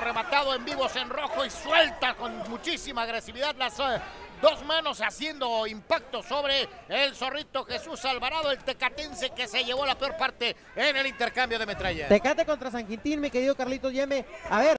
rematado en vivos en rojo y suelta con muchísima agresividad las eh, dos manos haciendo impacto sobre el zorrito Jesús Alvarado, el tecatense que se llevó la peor parte en el intercambio de metralla. Tecate contra San Quintín, mi querido Carlitos Yeme. A ver.